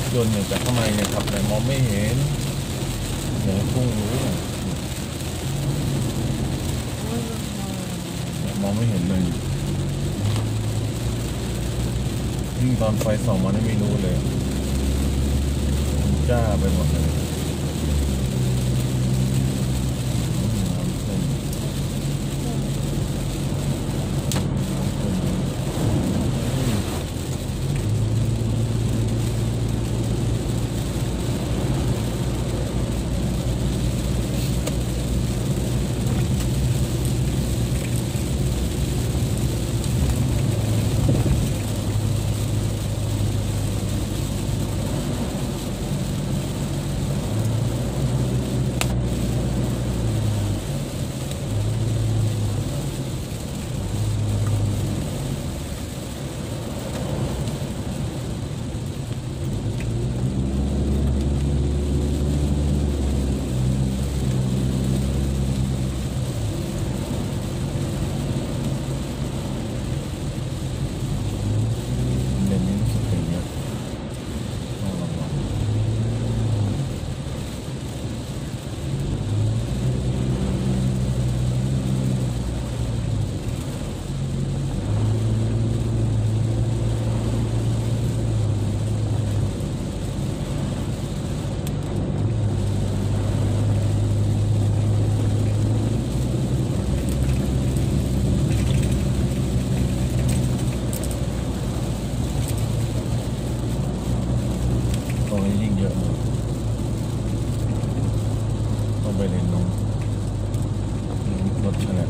ถยนต์เนี่ยจากข้างในเนี่ยขับแต่มองไม่เห็นเดี๋ยวพุ่งรู้เนี่ยมองไม่เห็นเลยยิ่งตอนไฟส่องมานี่ไม่รู้เลยจ้าไปหมดเลย ไปเลนนู้นรถฉลับ